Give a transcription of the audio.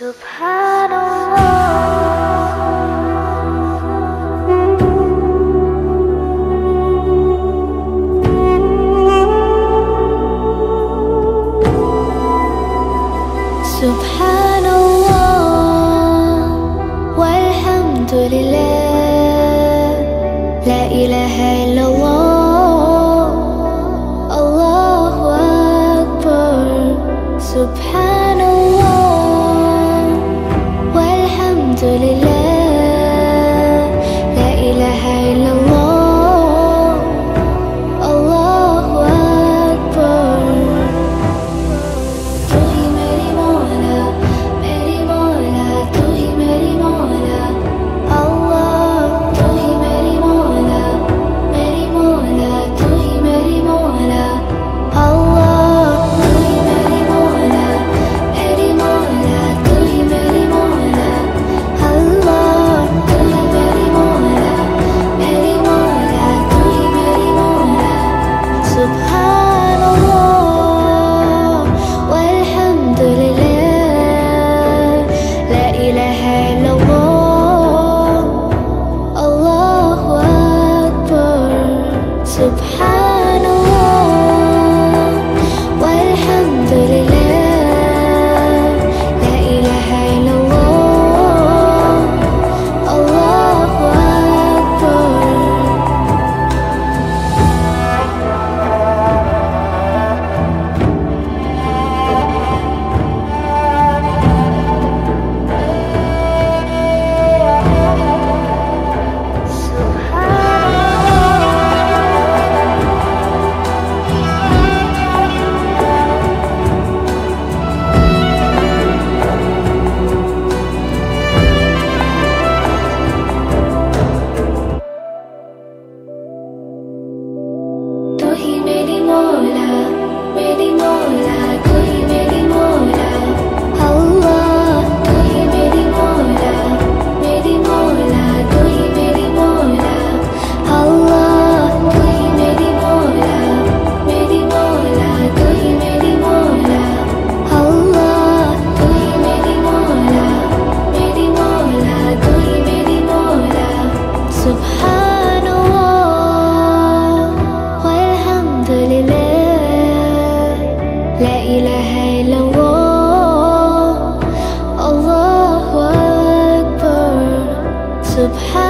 Subhanallah walhamdulillah La ilaha 怕